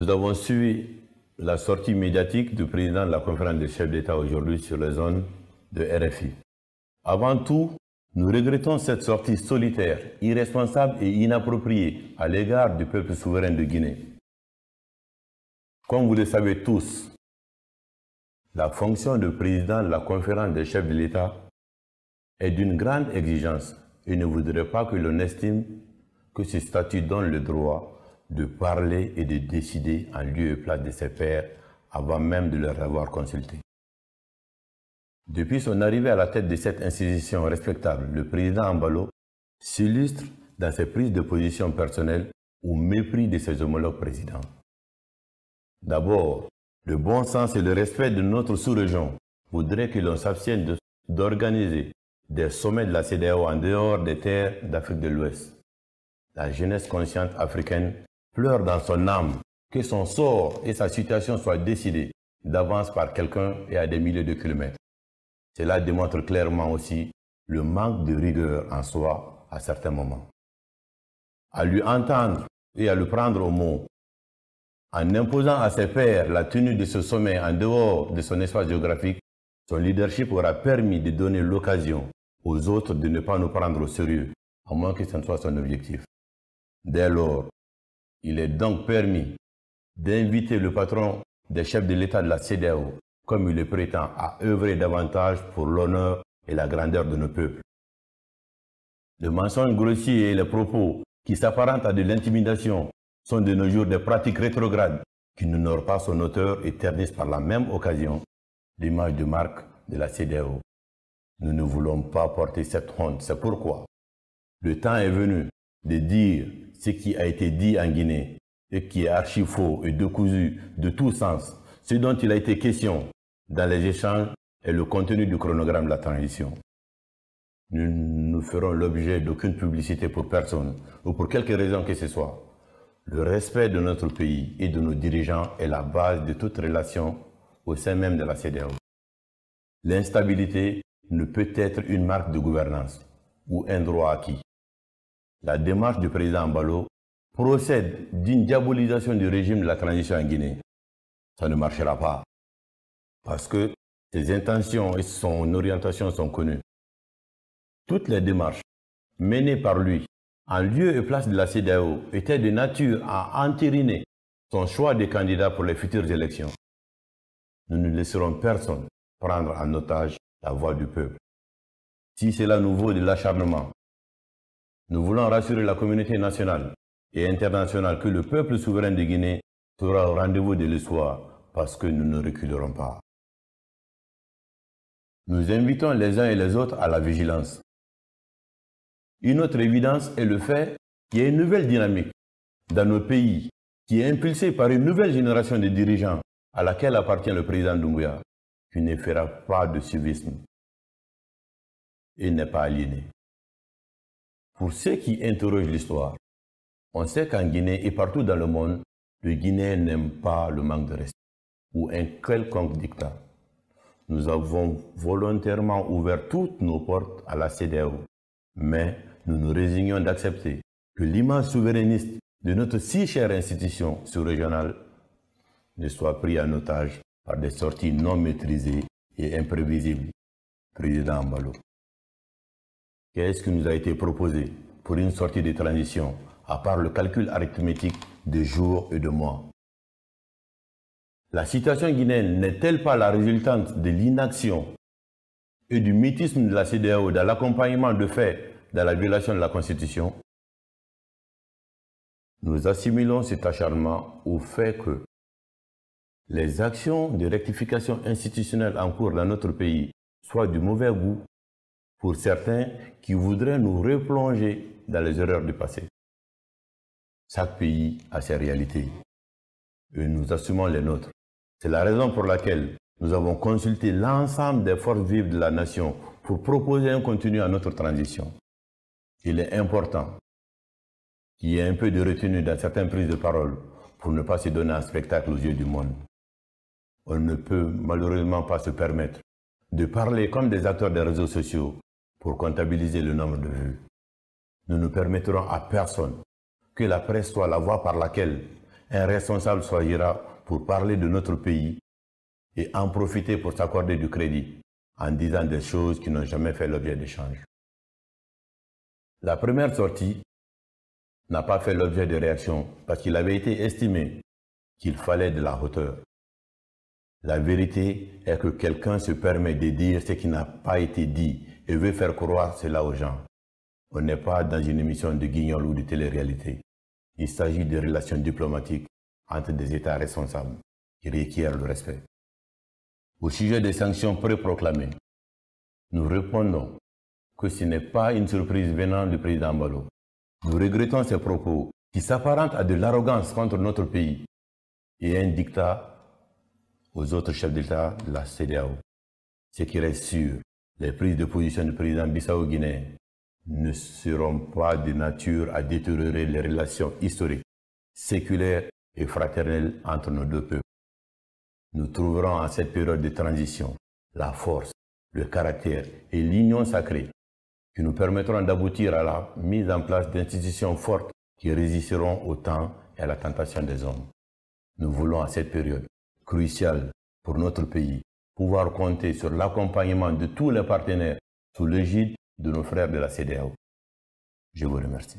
Nous avons suivi la sortie médiatique du président de la conférence des chefs d'État aujourd'hui sur les zones de RFI. Avant tout, nous regrettons cette sortie solitaire, irresponsable et inappropriée à l'égard du peuple souverain de Guinée. Comme vous le savez tous, la fonction de président de la conférence des chefs de l'État est d'une grande exigence et ne voudrait pas que l'on estime que ce statut donne le droit de parler et de décider en lieu et place de ses pairs avant même de leur avoir consulté. Depuis son arrivée à la tête de cette institution respectable, le président Ambalo s'illustre dans ses prises de position personnelles au mépris de ses homologues présidents. D'abord, le bon sens et le respect de notre sous-région voudraient que l'on s'abstienne d'organiser des sommets de la CDAO en dehors des terres d'Afrique de l'Ouest. La jeunesse consciente africaine pleure dans son âme que son sort et sa situation soient décidés d'avance par quelqu'un et à des milliers de kilomètres. Cela démontre clairement aussi le manque de rigueur en soi à certains moments. À lui entendre et à le prendre au mot, en imposant à ses pairs la tenue de ce sommet en dehors de son espace géographique, son leadership aura permis de donner l'occasion aux autres de ne pas nous prendre au sérieux, à moins que ce ne soit son objectif. Dès lors, il est donc permis d'inviter le patron des chefs de l'État de la CDAO comme il le prétend, à œuvrer davantage pour l'honneur et la grandeur de nos peuples. Le mensonge grossier et les propos qui s'apparentent à de l'intimidation sont de nos jours des pratiques rétrogrades qui n'honorent pas son auteur et ternissent par la même occasion l'image de marque de la CDAO. Nous ne voulons pas porter cette honte. C'est pourquoi le temps est venu de dire ce qui a été dit en Guinée et qui est archi faux et décousu de tout sens, ce dont il a été question dans les échanges et le contenu du chronogramme de la transition. Nous ne ferons l'objet d'aucune publicité pour personne ou pour quelque raison que ce soit. Le respect de notre pays et de nos dirigeants est la base de toute relation au sein même de la CDAO. L'instabilité ne peut être une marque de gouvernance ou un droit acquis. La démarche du président Mbalo procède d'une diabolisation du régime de la transition en Guinée. Ça ne marchera pas parce que ses intentions et son orientation sont connues. Toutes les démarches menées par lui en lieu et place de la CDAO étaient de nature à entériner son choix de candidat pour les futures élections. Nous ne laisserons personne prendre en otage la voix du peuple. Si cela nous vaut de l'acharnement, nous voulons rassurer la communauté nationale et internationale que le peuple souverain de Guinée sera au rendez-vous de l'espoir parce que nous ne reculerons pas. Nous invitons les uns et les autres à la vigilance. Une autre évidence est le fait qu'il y a une nouvelle dynamique dans nos pays qui est impulsée par une nouvelle génération de dirigeants à laquelle appartient le président Doumbouya, qui ne fera pas de civisme et n'est pas aliéné. Pour ceux qui interrogent l'histoire, on sait qu'en Guinée et partout dans le monde, le Guinéen n'aime pas le manque de respect ou un quelconque dictat nous avons volontairement ouvert toutes nos portes à la CDAO. Mais nous nous résignons d'accepter que l'image souverainiste de notre si chère institution sous-régionale ne soit pris en otage par des sorties non maîtrisées et imprévisibles. Président Ambalo. Qu'est-ce qui nous a été proposé pour une sortie de transition, à part le calcul arithmétique de jours et de mois? La situation guinéenne n'est-elle pas la résultante de l'inaction et du mythisme de la CDAO dans l'accompagnement de faits dans la violation de la Constitution? Nous assimilons cet acharnement au fait que les actions de rectification institutionnelle en cours dans notre pays soient du mauvais goût pour certains qui voudraient nous replonger dans les erreurs du passé. Chaque pays a ses réalités et nous assumons les nôtres. C'est la raison pour laquelle nous avons consulté l'ensemble des forces vives de la nation pour proposer un contenu à notre transition. Il est important qu'il y ait un peu de retenue dans certaines prises de parole pour ne pas se donner un spectacle aux yeux du monde. On ne peut malheureusement pas se permettre de parler comme des acteurs des réseaux sociaux pour comptabiliser le nombre de vues. Nous ne permettrons à personne que la presse soit la voie par laquelle un responsable choisira pour parler de notre pays et en profiter pour s'accorder du crédit en disant des choses qui n'ont jamais fait l'objet d'échanges. La première sortie n'a pas fait l'objet de réaction parce qu'il avait été estimé qu'il fallait de la hauteur. La vérité est que quelqu'un se permet de dire ce qui n'a pas été dit et veut faire croire cela aux gens. On n'est pas dans une émission de guignol ou de télé-réalité. Il s'agit de relations diplomatiques entre des États responsables qui requièrent le respect. Au sujet des sanctions pré-proclamées, nous répondons que ce n'est pas une surprise venant du président Balo. Nous regrettons ces propos qui s'apparentent à de l'arrogance contre notre pays et un dictat aux autres chefs d'État de la CDAO. Ce qui reste sûr, les prises de position du président Bissau-Guinée ne seront pas de nature à détériorer les relations historiques, séculaires et fraternelles entre nos deux peuples. Nous trouverons en cette période de transition la force, le caractère et l'union sacrée qui nous permettront d'aboutir à la mise en place d'institutions fortes qui résisteront au temps et à la tentation des hommes. Nous voulons à cette période cruciale pour notre pays pouvoir compter sur l'accompagnement de tous les partenaires sous l'égide de nos frères de la CDAO. Je vous remercie.